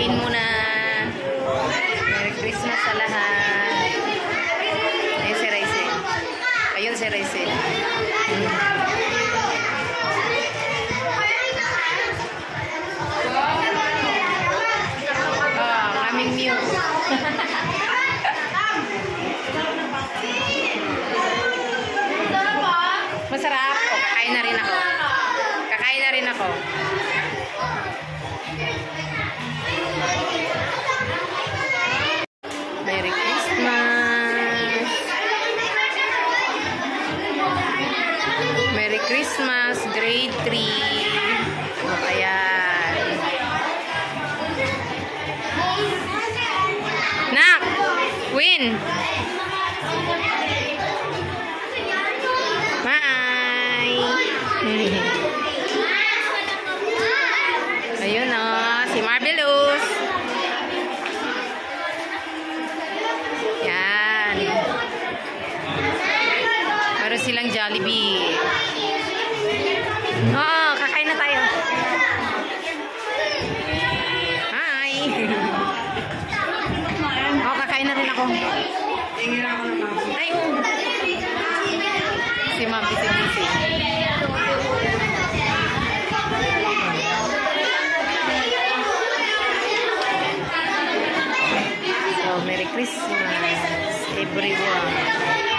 kain muna. Merry Christmas sa lahat. Ayun si Raisi. Ayun si Raisi. Oh, kaming muse. Masarap. Oh, kakain na rin ako. Kakain na rin ako. Christmas, grade 3. O, ayan. Nak! Win! Bye! Ayun o, oh, si Marvelous. Yan. Meron silang Jollibee oh, kakain na tayo. Hi! oh, kakain na rin ako. Ay, oh. Si ma'am, busy-busy. Merry Christmas, everyone.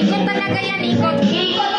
Ikot talaga yan, ikot. Ikot.